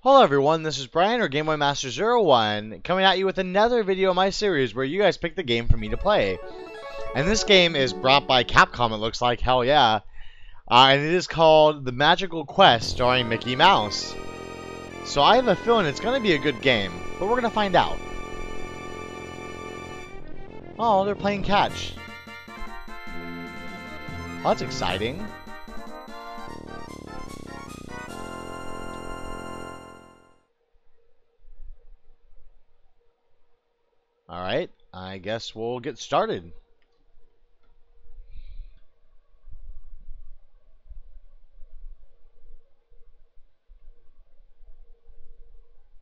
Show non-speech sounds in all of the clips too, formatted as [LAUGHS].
Hello everyone, this is Brian or Game Boy Master 01 coming at you with another video of my series where you guys pick the game for me to play. And this game is brought by Capcom, it looks like, hell yeah. Uh, and it is called The Magical Quest starring Mickey Mouse. So I have a feeling it's going to be a good game, but we're going to find out. Oh, they're playing catch. That's exciting. Alright, I guess we'll get started.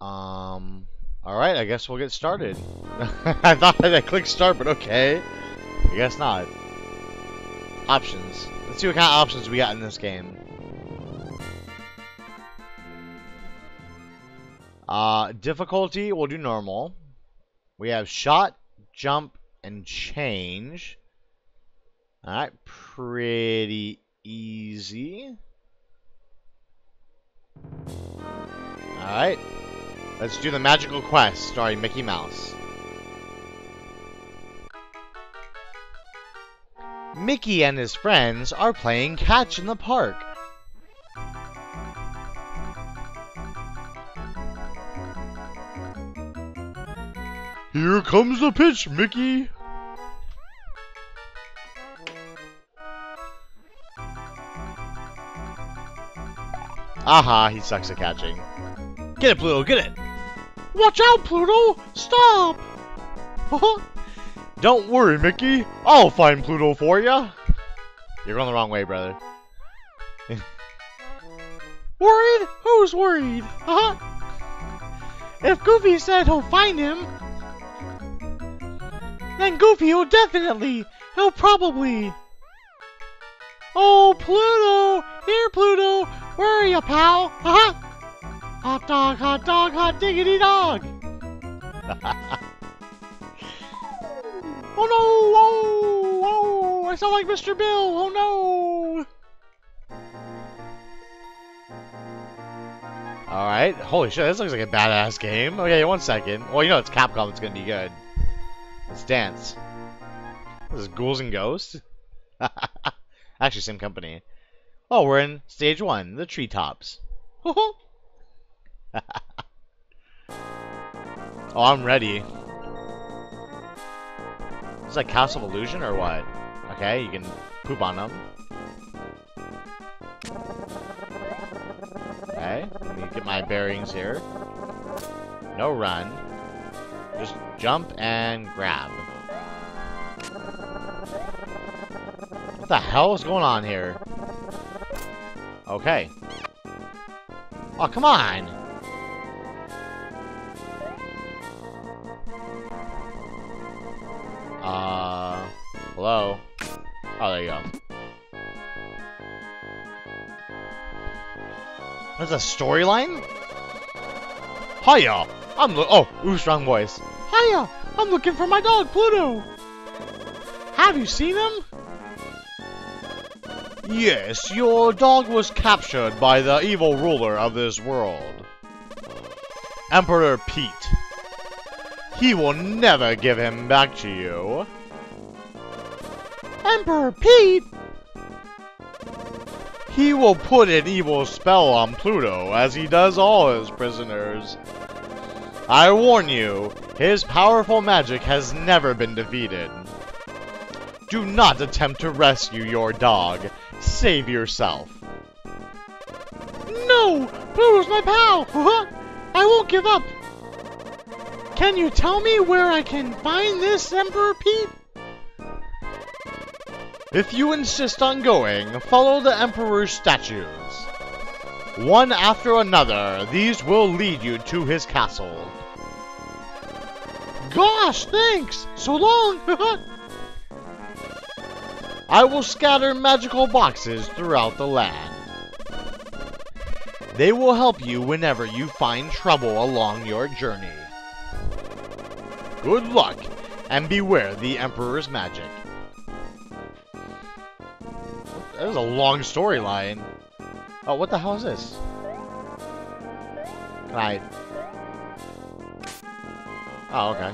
Um, alright, I guess we'll get started. [LAUGHS] I thought I clicked start, but okay. I guess not. Options. Let's see what kind of options we got in this game. Uh, difficulty, we'll do normal. We have shot, jump, and change. Alright, pretty easy. Alright. Let's do the magical quest starring Mickey Mouse. Mickey and his friends are playing catch in the park. Here comes the pitch, Mickey! Aha, he sucks at catching. Get it, Pluto, get it! Watch out, Pluto! Stop! [LAUGHS] Don't worry, Mickey. I'll find Pluto for ya. You're going the wrong way, brother. [LAUGHS] worried? Who's worried? Uh [LAUGHS] -huh. If Goofy said he'll find him, then Goofy will definitely, he'll probably. Oh, Pluto! Here, Pluto! Where are you, pal? Uh-huh! Hot dog, hot dog, hot diggity dog! [LAUGHS] oh no! Oh! Oh! I sound like Mr. Bill! Oh no! Alright. Holy shit, this looks like a badass game. Okay, one second. Well, you know it's Capcom, it's gonna be good. Let's dance. This is Ghouls and Ghosts? [LAUGHS] Actually, same company. Oh, we're in stage one, the treetops. [LAUGHS] oh, I'm ready. Is that Castle of Illusion or what? Okay, you can poop on them. Okay, let me get my bearings here. No run. Just jump and grab. What the hell is going on here? Okay. Oh, come on! Uh... Hello? Oh, there you go. There's a storyline? Hiya! I'm lo- Oh, ooh, strong voice. Hiya! I'm looking for my dog, Pluto! Have you seen him? Yes, your dog was captured by the evil ruler of this world. Emperor Pete. He will never give him back to you. Emperor Pete? He will put an evil spell on Pluto, as he does all his prisoners. I warn you, his powerful magic has never been defeated. Do not attempt to rescue your dog. Save yourself. No! Pluto's my pal! I won't give up! Can you tell me where I can find this Emperor Pete? If you insist on going, follow the Emperor's statues. One after another, these will lead you to his castle. Gosh, thanks! So long! [LAUGHS] I will scatter magical boxes throughout the land. They will help you whenever you find trouble along your journey. Good luck, and beware the Emperor's magic. That was a long storyline. Oh, what the hell is this? Can I... Oh, okay.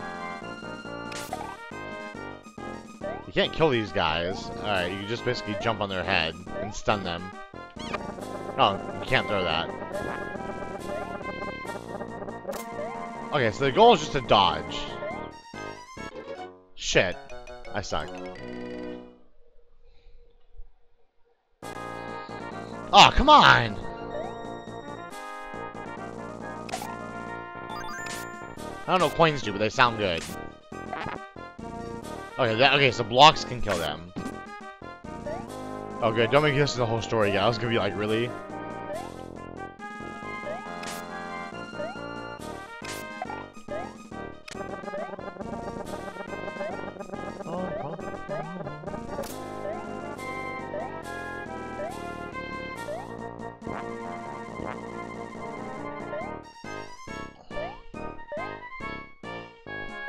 You can't kill these guys. Alright, you just basically jump on their head and stun them. Oh, you can't throw that. Okay, so the goal is just to dodge. Shit. I suck. Oh, come on! I don't know what coins do, but they sound good. Okay, that, okay, so blocks can kill them. Oh, good. Don't make this the whole story again. I was gonna be like, really?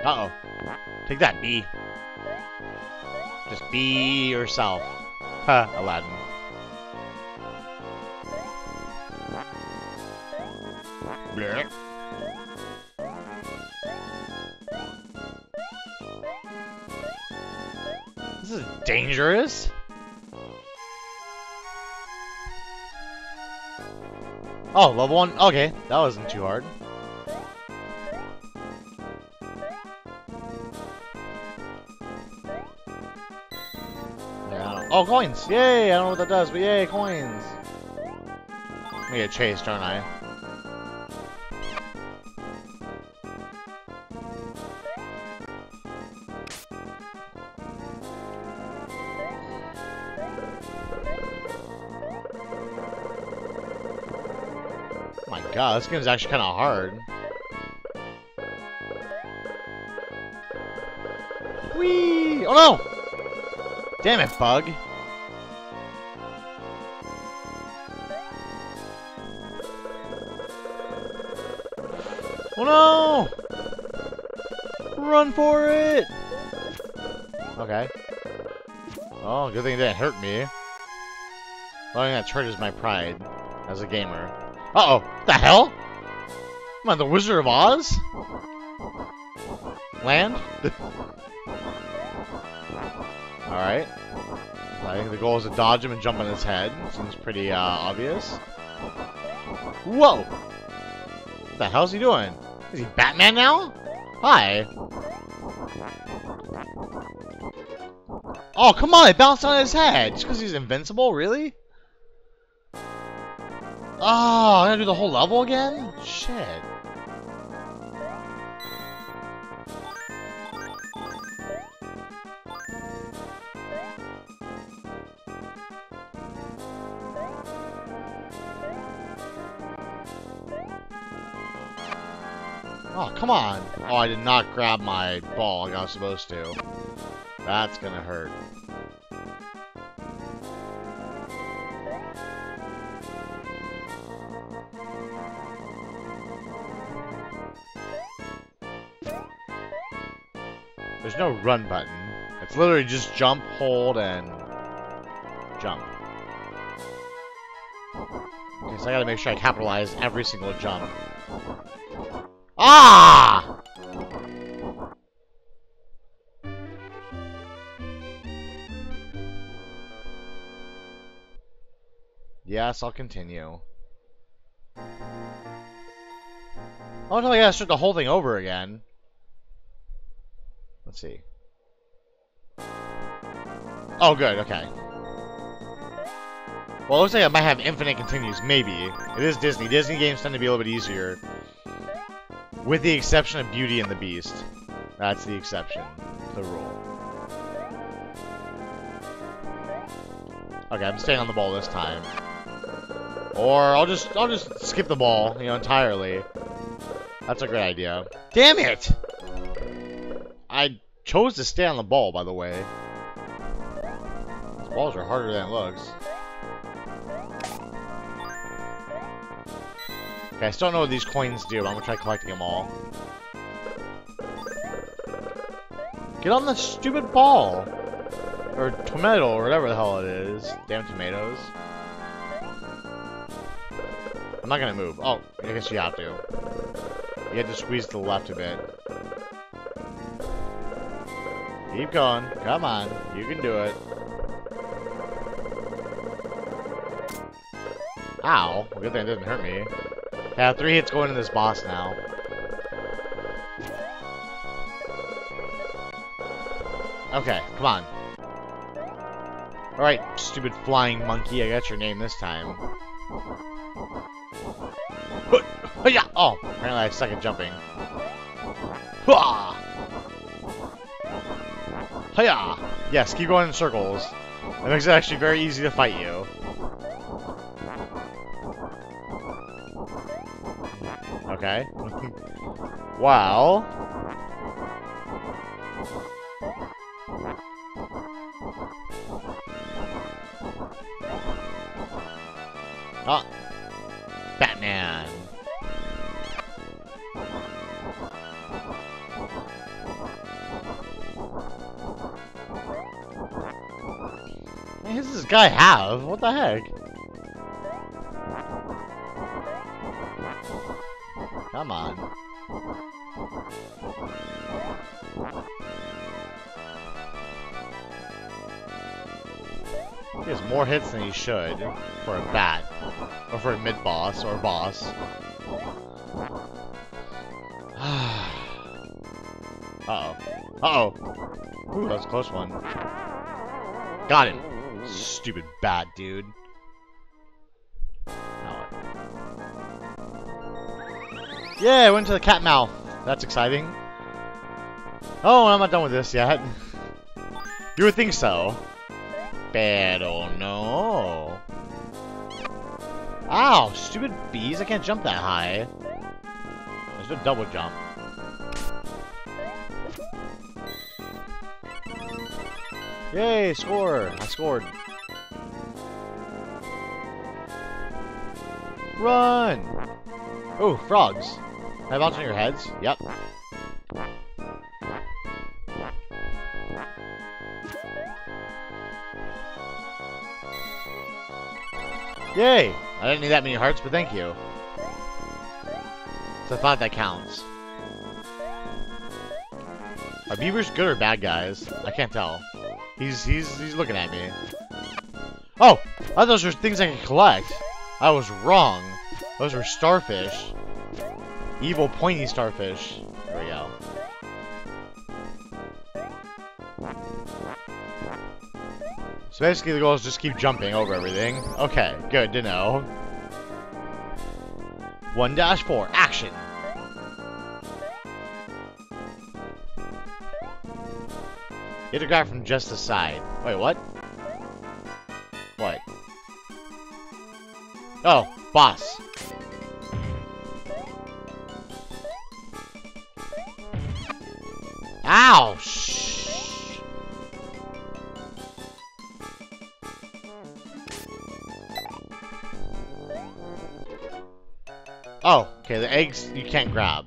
Uh-oh. Take that, bee. Just be yourself. Huh, Aladdin. Blech. This is dangerous. Oh, level one? Okay, that wasn't too hard. Oh, coins! Yay! I don't know what that does, but yay, coins! I'm gonna get chased, aren't I? Oh my god, this game's actually kind of hard. Whee! Oh no! Damn it, bug. Oh no! Run for it! Okay. Oh, good thing it didn't hurt me. Learning that charges my pride as a gamer. Uh-oh! What the hell? Am I the Wizard of Oz? Land? [LAUGHS] Alright. I think the goal is to dodge him and jump on his head. Seems pretty uh, obvious. Whoa! What the hell's he doing? Is he Batman now? Hi. Oh, come on! It bounced on his head! Just because he's invincible? Really? Oh, I gotta do the whole level again? Shit. Oh, come on. Oh, I did not grab my ball like I was supposed to. That's gonna hurt. There's no run button. It's literally just jump, hold, and jump. Okay, so I gotta make sure I capitalize every single jump. Ah! Yes, I'll continue. Oh no, I gotta start the whole thing over again. Let's see. Oh, good, okay. Well, it looks like I might have infinite continues, maybe. It is Disney. Disney games tend to be a little bit easier. With the exception of Beauty and the Beast. That's the exception. The rule. Okay, I'm staying on the ball this time. Or I'll just I'll just skip the ball, you know, entirely. That's a great idea. Damn it! I chose to stay on the ball, by the way. These balls are harder than it looks. Okay, I still don't know what these coins do, but I'm gonna try collecting them all. Get on the stupid ball! Or tomato, or whatever the hell it is. Damn tomatoes. I'm not gonna move. Oh, I guess you have to. You have to squeeze to the left a bit. Keep going. Come on. You can do it. Ow. Good thing it didn't hurt me. Yeah, three hits going to this boss now. Okay, come on. Alright, stupid flying monkey, I got your name this time. Oh, apparently I suck at jumping. Hiya! Yes, keep going in circles. That makes it actually very easy to fight you. Okay. wow. Ah. Batman. What does this guy have? What the heck? Hits than he should for a bat. Or for a mid-boss, or boss. [SIGHS] Uh-oh. Uh-oh. Ooh, that's a close one. Got him. Stupid bat, dude. Oh. Yeah, I went to the cat mouth. That's exciting. Oh, I'm not done with this yet. [LAUGHS] you would think so. Pero oh, no. Ow, stupid bees. I can't jump that high. There's no double jump. Yay, score! I scored. Run! Oh, frogs. Can I bounce on your heads? Yep. Yay! I didn't need that many hearts, but thank you. So I thought that counts. Are beavers good or bad guys? I can't tell. He's he's he's looking at me. Oh! I thought those were things I could collect. I was wrong. Those were starfish. Evil pointy starfish. Basically the goal is just keep jumping over everything. Okay, good to know. 1-4, action! Hit a guy from just the side. Wait, what? What? Oh, boss. Oh, okay, the eggs you can't grab.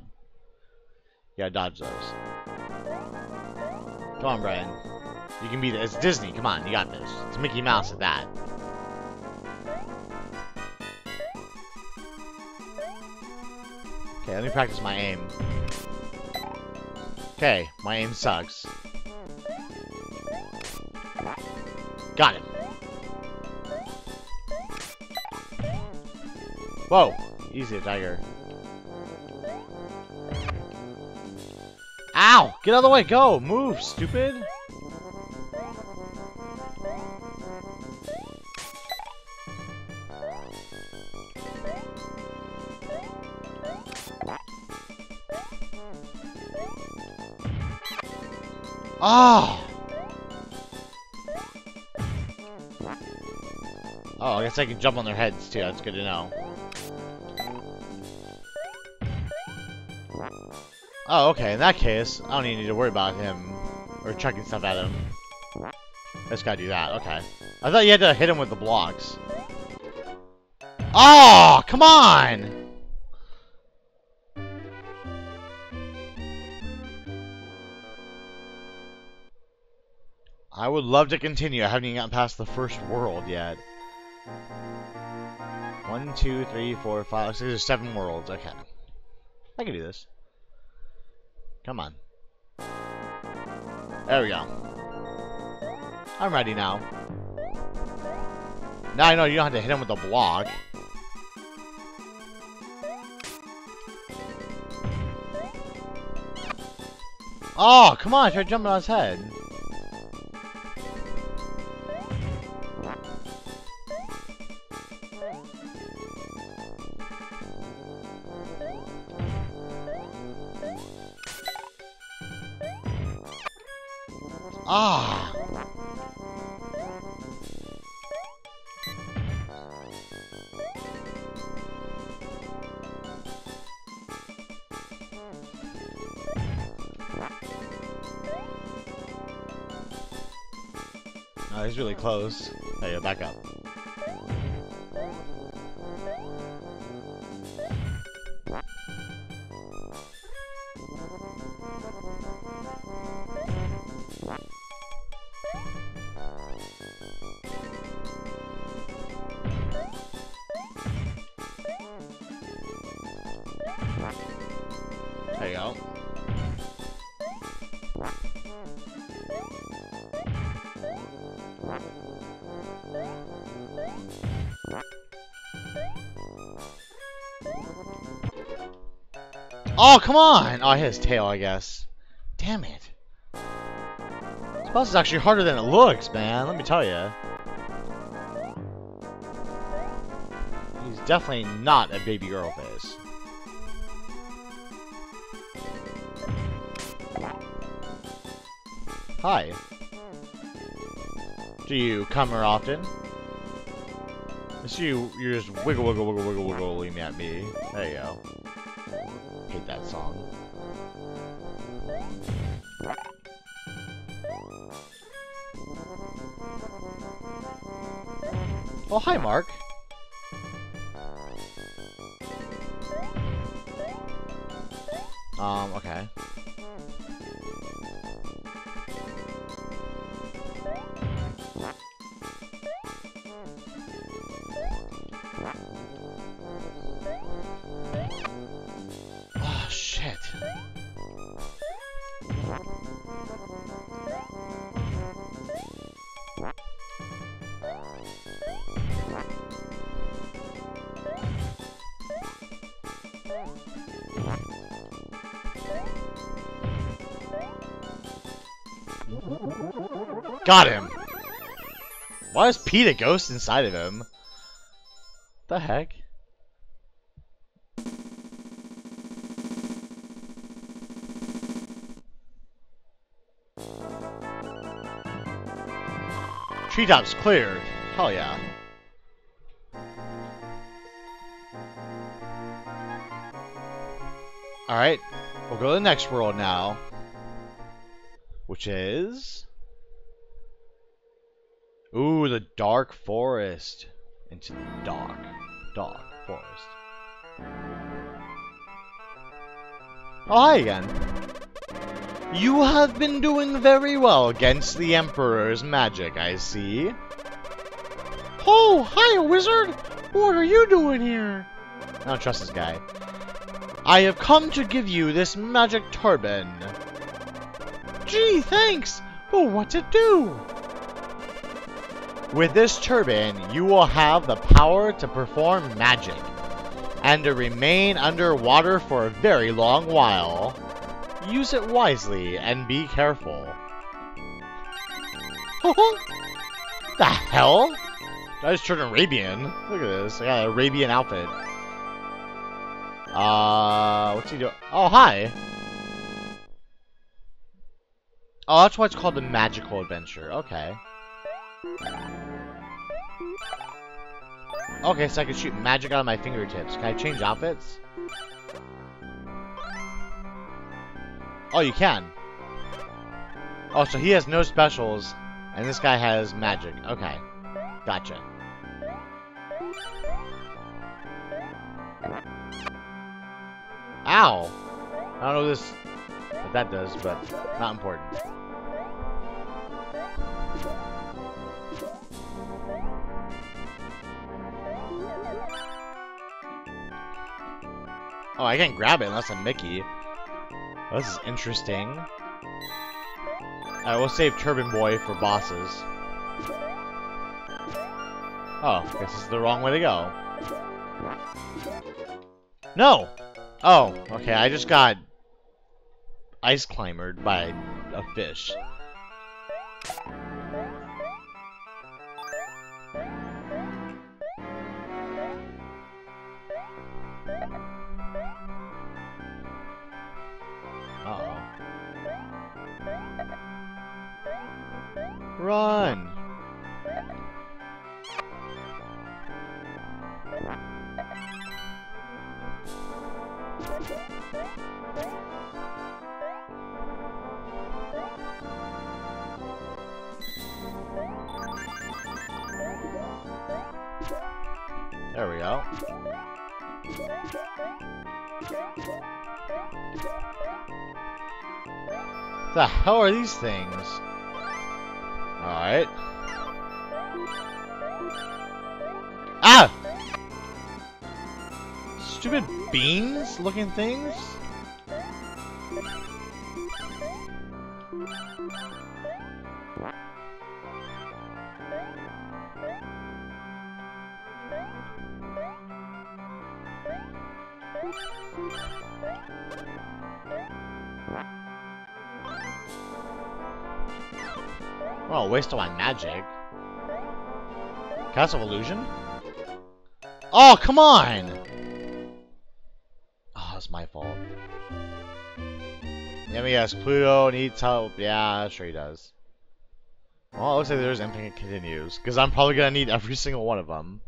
Yeah, dodge those. Come on, Brian. You can beat it. It's Disney. Come on, you got this. It's Mickey Mouse at that. Okay, let me practice my aim. Okay, my aim sucks. Got it. Whoa! Easy, Tiger. Ow! Get out of the way, go! Move, stupid! Oh! Oh, I guess I can jump on their heads too, that's good to know. Oh, okay, in that case, I don't even need to worry about him, or chucking stuff at him. I just gotta do that, okay. I thought you had to hit him with the blocks. Oh, come on! I would love to continue. I haven't even gotten past the first world yet. One, two, three, four, five, six, seven worlds. Okay. I can do this. Come on. There we go. I'm ready now. Now I know you don't have to hit him with a block. Oh, come on, try jumping on his head. Close. Hey, back up. Oh, come on! Oh, I hit his tail, I guess. Damn it. This boss is actually harder than it looks, man. Let me tell you. He's definitely not a baby girl face. Hi. Do you come here often? I see you, you're just wiggle, wiggle, wiggle, wiggle, wiggling at me. There you go. Hi, Mark. Got him! Why is Pete a ghost inside of him? The heck? Treetops cleared. Hell yeah. Alright, we'll go to the next world now. Which is... Ooh, the Dark Forest. Into the dark, dark forest. Oh, hi again. You have been doing very well against the Emperor's magic, I see. Oh, hi, wizard! What are you doing here? I don't trust this guy. I have come to give you this magic turban. Gee, thanks! But what's it do? With this turban, you will have the power to perform magic, and to remain underwater for a very long while. Use it wisely and be careful. [LAUGHS] the hell? I just turned Arabian. Look at this. I got an Arabian outfit. Uh, what's he doing? Oh, hi. Oh, that's why it's called the Magical Adventure. Okay. Okay, so I can shoot magic out of my fingertips. Can I change outfits? Oh, you can. Oh, so he has no specials, and this guy has magic. Okay. Gotcha. Ow! I don't know this, what that does, but not important. Oh, I can't grab it unless I'm Mickey. Oh, this is interesting. Alright, we'll save Turban Boy for bosses. Oh, this is the wrong way to go. No! Oh, okay, I just got ice climbered by a fish. There we go. The hell are these things? Alright. Ah! Stupid beans looking things? Waste of my magic. Castle of Illusion? Oh, come on! Oh, it's my fault. Let me guess, Pluto needs help. Yeah, sure he does. Well, it looks like there's infinite continues, because I'm probably gonna need every single one of them.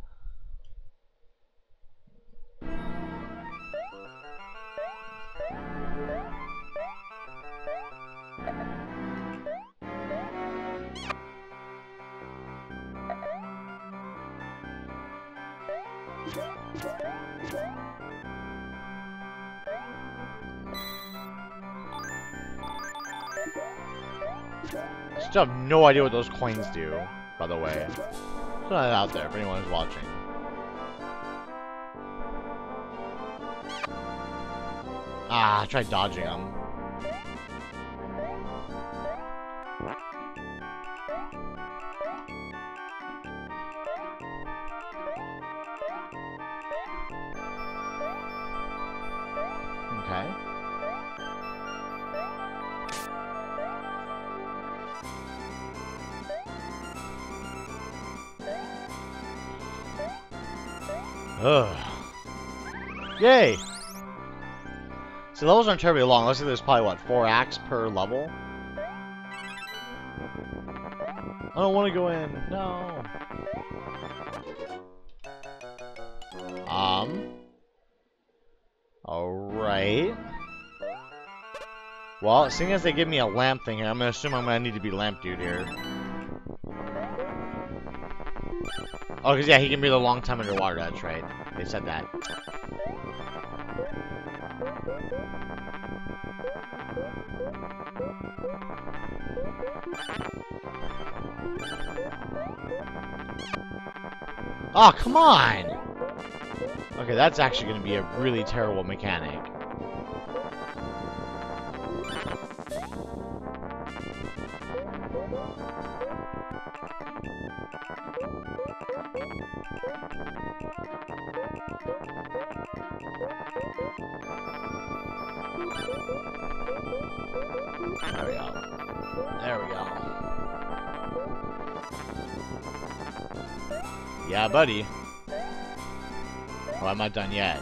Still have no idea what those coins do, by the way. Put that out there if anyone's watching. Ah, I tried dodging them. So levels aren't terribly long. Looks like there's probably, what, four acts per level? I don't want to go in. No. Um. Alright. Well, seeing as they give me a lamp thing here, I'm gonna assume I'm gonna need to be lamp dude here. Oh, because yeah, he can be the long time underwater, that's right. They said that. Oh, come on! Okay, that's actually going to be a really terrible mechanic. There we go. There we go. Yeah, buddy. Oh, I'm not done yet.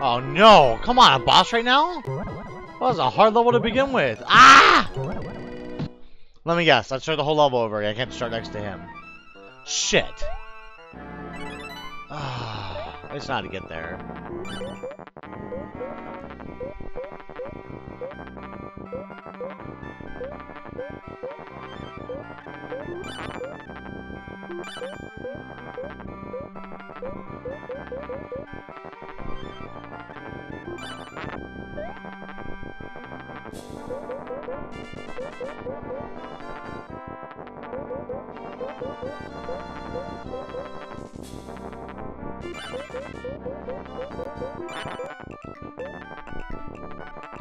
Oh no! Come on, a boss right now? That was a hard level to begin with. Ah! Let me guess. Let's start the whole level over again. I can't start next to him. Shit. I just know how to get there.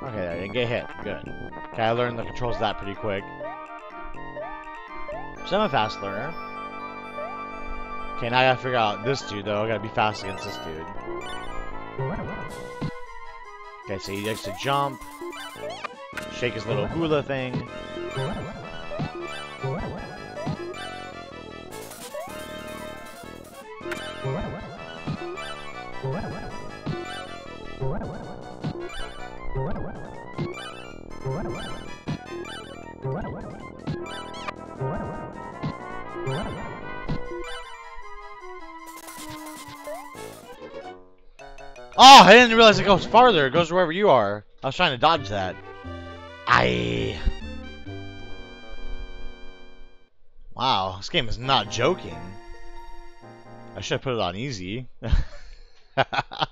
Okay, I didn't get hit. Good. Okay, I learned the controls of that pretty quick. So I'm a fast learner. Okay, now I gotta figure out this dude, though. I gotta be fast against this dude. Okay, so he likes to jump, shake his little hula thing. Oh, I didn't realize it goes farther. It goes wherever you are. I was trying to dodge that. I. Wow, this game is not joking. I should have put it on easy. [LAUGHS]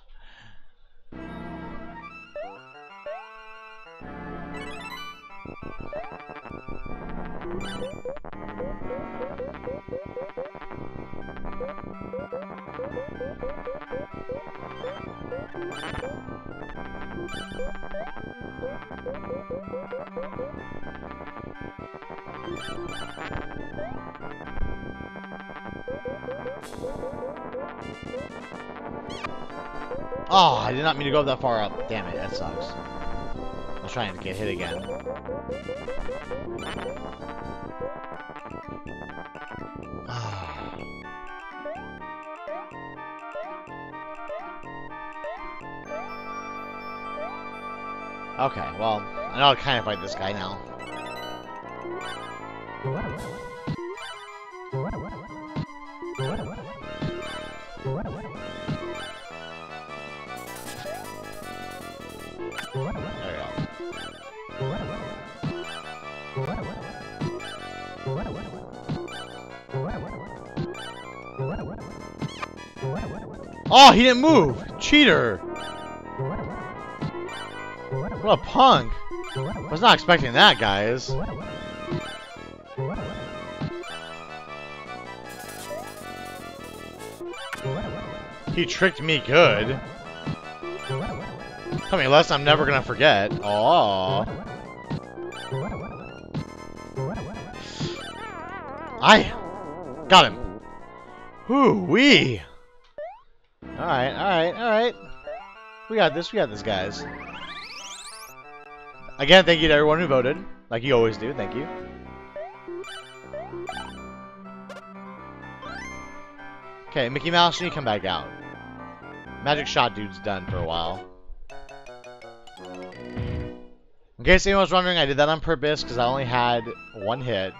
to go that far up. Damn it, that sucks. I was trying to get hit again. [SIGHS] okay, well, I know to kind of fight this guy now. Oh, he didn't move! Cheater! What a punk! I Was not expecting that, guys. He tricked me good. Me less, I'm never gonna forget. Oh. I got him. Whoo wee. Alright, alright, alright. We got this, we got this, guys. Again, thank you to everyone who voted. Like you always do, thank you. Okay, Mickey Mouse, you need to come back out. Magic Shot dude's done for a while. In case anyone was wondering, I did that on purpose because I only had one hit.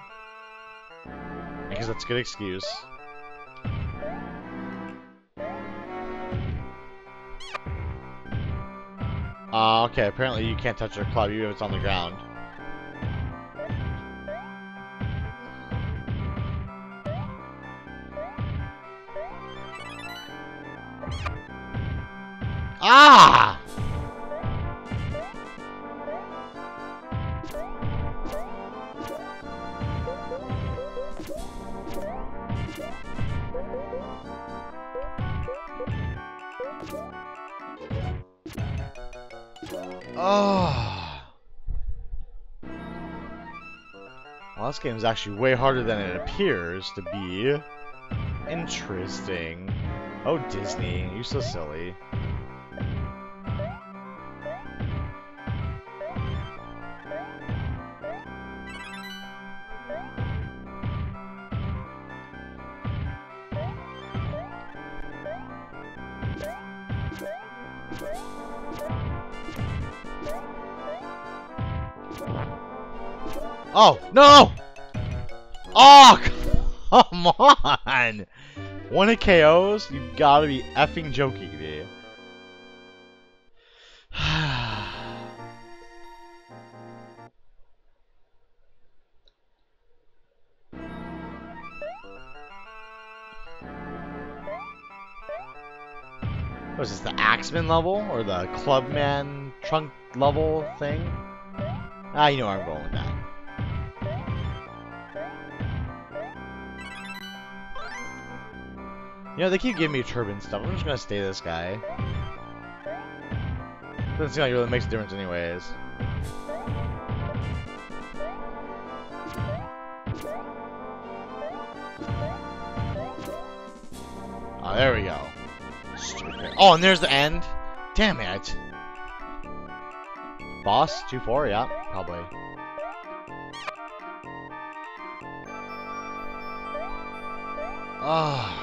Because that's a good excuse. Uh, okay, apparently you can't touch your club even if it's on the ground. Ah! Game is actually way harder than it appears to be. Interesting. Oh, Disney, you're so silly. Oh, no! 20 KOs? You gotta be effing joking, dude. [SIGHS] Was this the Axeman level or the Clubman trunk level thing? Ah, you know where I'm going with that. You know, they keep giving me turban stuff. I'm just gonna stay this guy. Doesn't seem like it really makes a difference anyways. Oh, there we go. Stupid. Oh, and there's the end. Damn it. Boss? 2-4? Yeah, probably. Ah.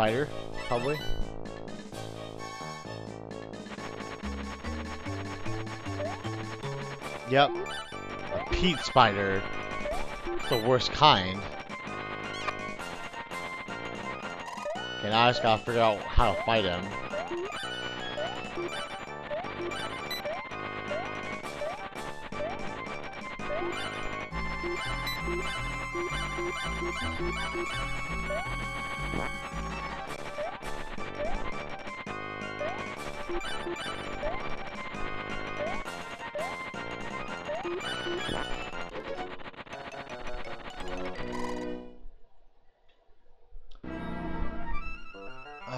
Spider, probably. Yep. A peat spider. the worst kind. And I just gotta figure out how to fight him.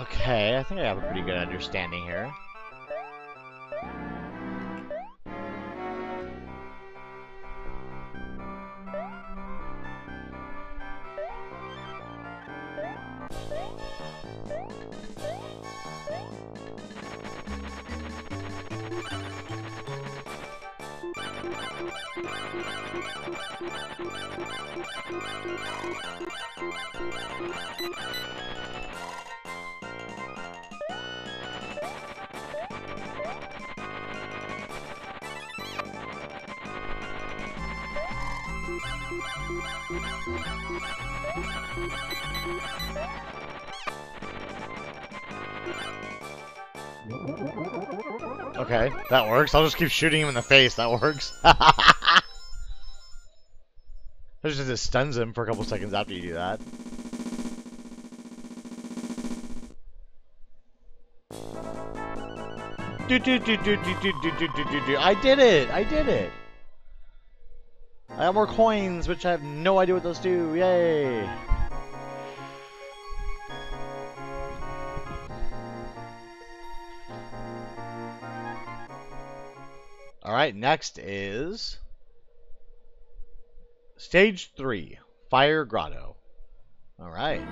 Okay, I think I have a pretty good understanding here. That works. I'll just keep shooting him in the face. That works. [LAUGHS] that just, just stuns him for a couple seconds after you do that. Do, do, do, do, do, do, do, do, do, do. I did it! I did it! I have more coins, which I have no idea what those do. Yay! Alright, next is... Stage 3, Fire Grotto. Alright.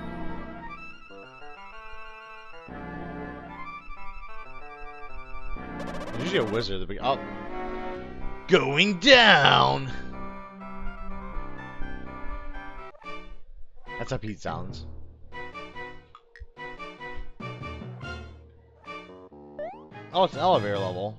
Usually a wizard the. Oh. Going down! That's how Pete sounds. Oh, it's an elevator level.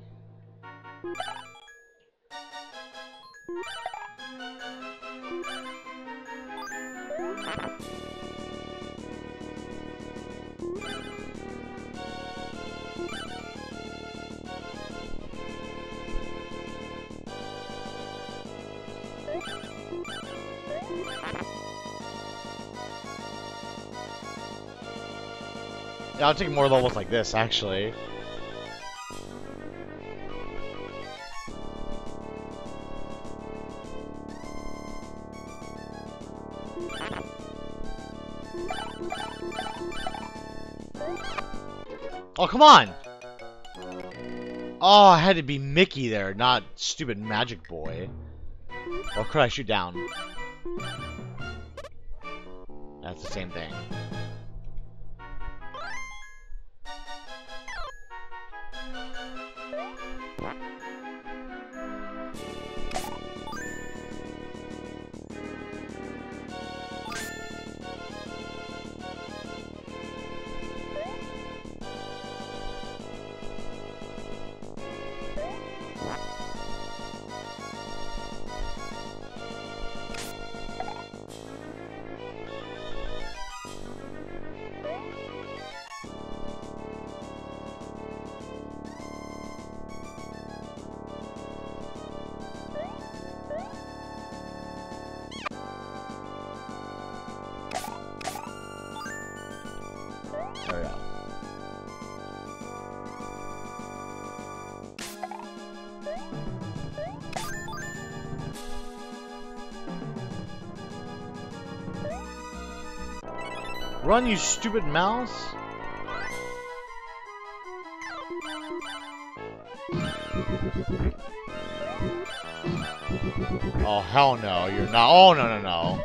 I'll take more levels like this, actually. Oh, come on! Oh, I had to be Mickey there, not stupid Magic Boy. Or could I shoot down? That's the same thing. Run, you stupid mouse! Oh, hell no, you're not. Oh, no, no, no.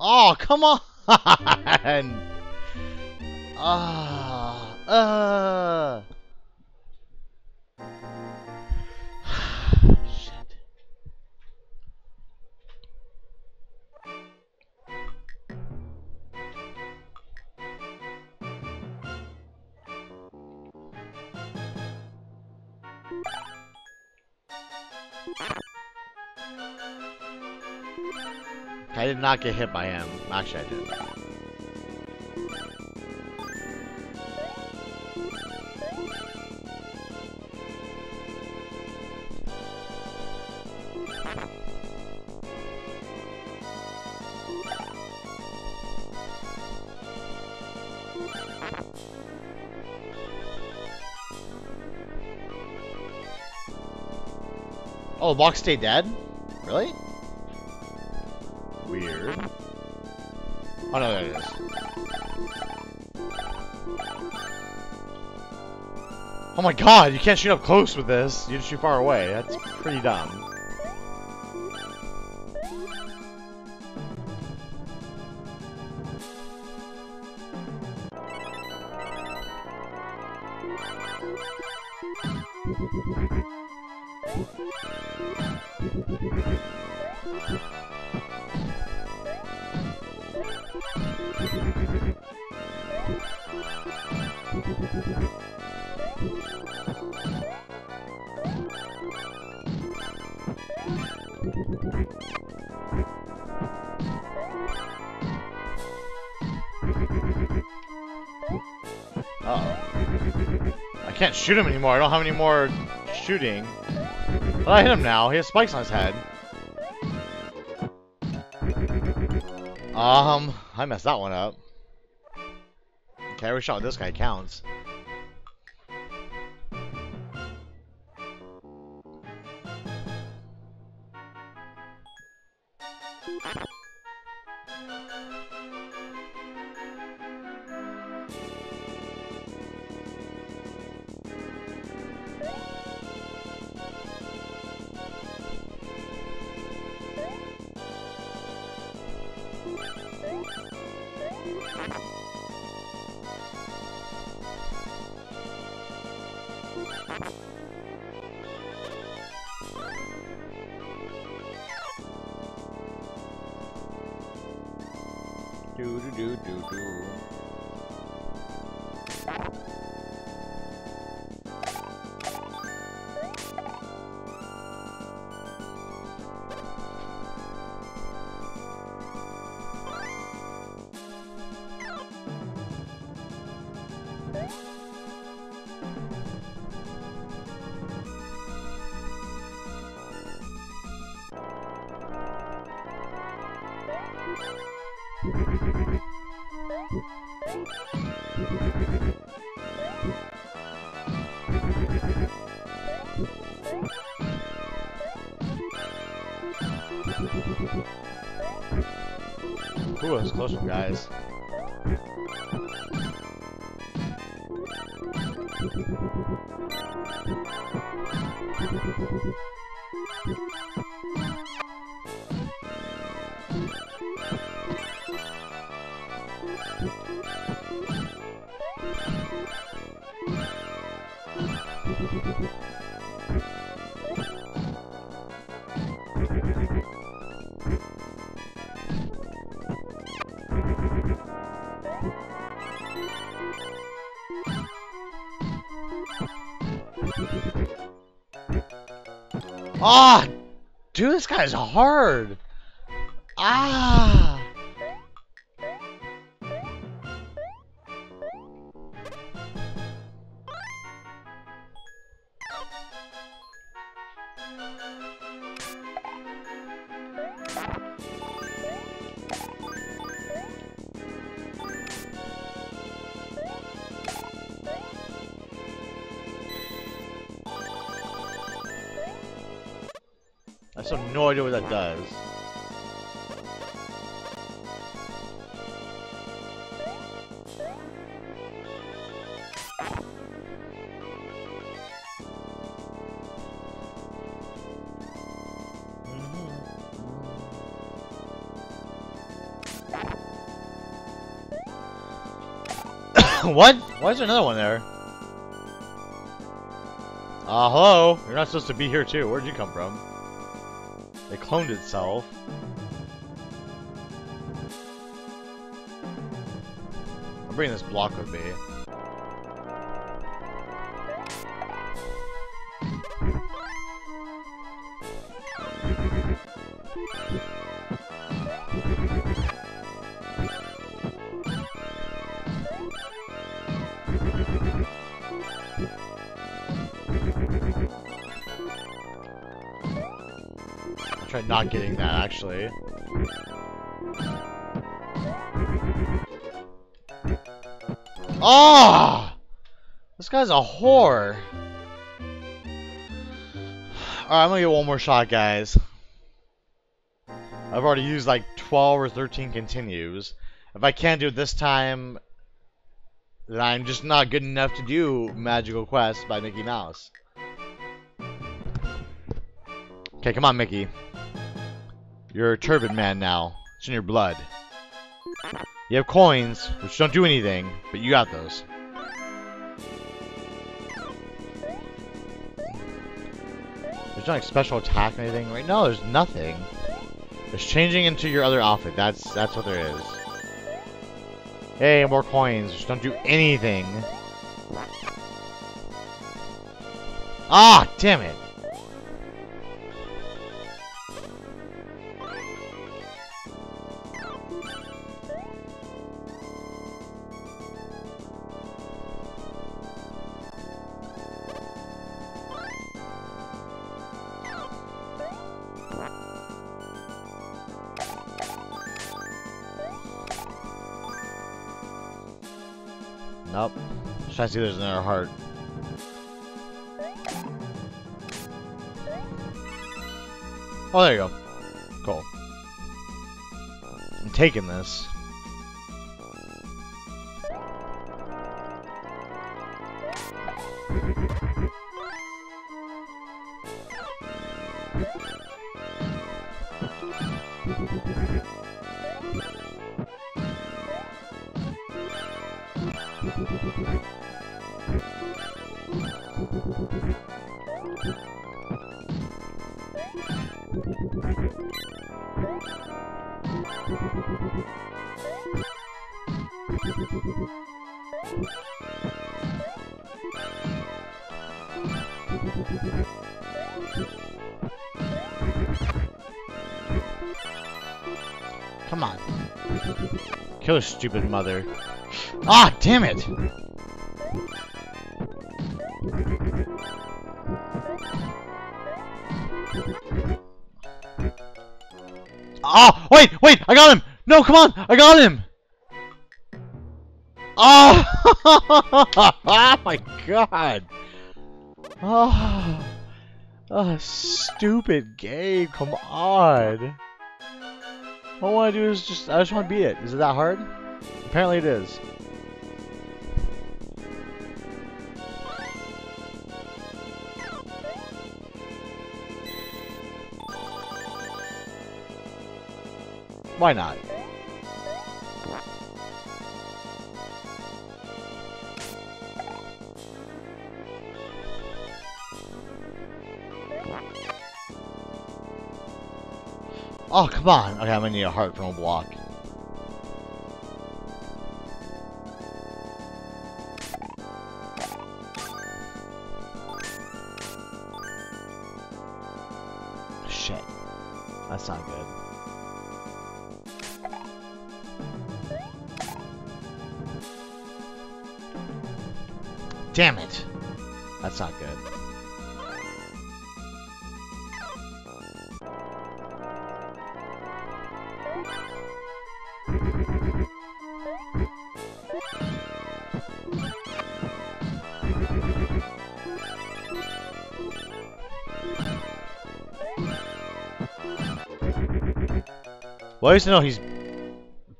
Oh, come on! [LAUGHS] Ah, uh, uh. Not get hit by him. Actually, I did. Oh, block stayed dead? Really? Oh no, there it is. Oh my god, you can't shoot up close with this. You just shoot far away. That's pretty dumb. Can't shoot him anymore. I don't have any more shooting. But I hit him now. He has spikes on his head. Um, I messed that one up. Okay, every shot this guy counts. Ooh, that close one, guys. [LAUGHS] Guy's hard! Still have no idea what that does. [COUGHS] what? Why is there another one there? Uh, hello? You're not supposed to be here too. Where'd you come from? It cloned itself. I'm bringing this block with me. Getting that, actually. Oh! This guy's a whore. Alright, I'm gonna get one more shot, guys. I've already used like 12 or 13 continues. If I can't do it this time, then I'm just not good enough to do Magical Quest by Mickey Mouse. Okay, come on, Mickey. You're a turban man now. It's in your blood. You have coins, which don't do anything, but you got those. There's no like, special attack or anything, right? No, there's nothing. It's changing into your other outfit. That's that's what there is. Hey, more coins, which don't do anything. Ah, damn it. Trying to see if there's another heart. Oh, there you go. Cool. I'm taking this. Kill her stupid mother. Ah, damn it! Oh, wait, wait, I got him! No, come on, I got him! Oh, [LAUGHS] oh my god! Oh, oh, stupid game, come on! All I want to do is just, I just want to beat it. Is it that hard? Apparently it is. Why not? Oh, come on. Okay, I'm gonna need a heart from a block. Shit. That's not good. Damn it. That's not good. Least I know he's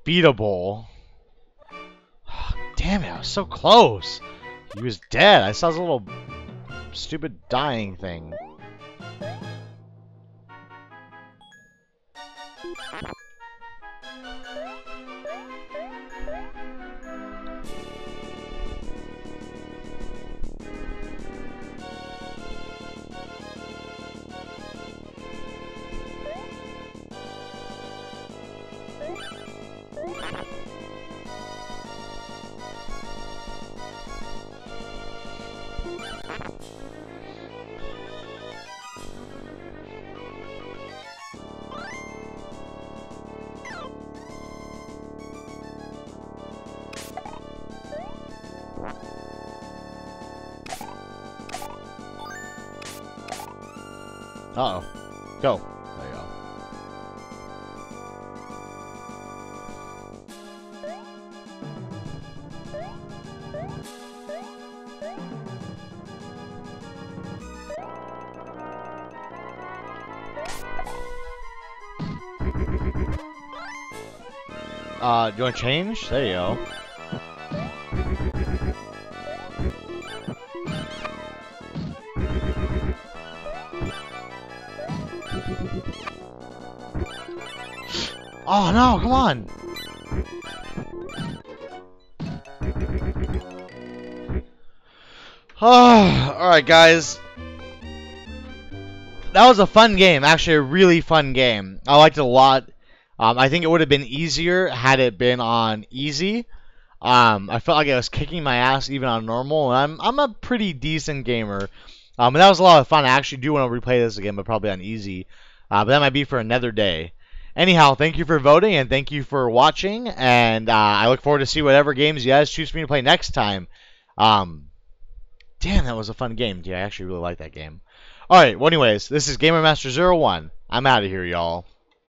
beatable. [SIGHS] Damn it, I was so close. He was dead. I saw his little stupid dying thing. Uh oh. Go. There you go. [LAUGHS] Uh, do you want to change? There you go. Oh, [SIGHS] alright guys. That was a fun game, actually a really fun game. I liked it a lot. Um, I think it would have been easier had it been on easy. Um, I felt like I was kicking my ass even on normal, and I'm I'm a pretty decent gamer. Um, and that was a lot of fun. I actually do want to replay this again, but probably on easy. Uh, but that might be for another day. Anyhow, thank you for voting and thank you for watching. And uh, I look forward to see whatever games you guys choose for me to play next time. Um, damn, that was a fun game. Yeah, I actually really like that game. All right. Well, anyways, this is Gameboy Master Zero One. I'm out of here, y'all.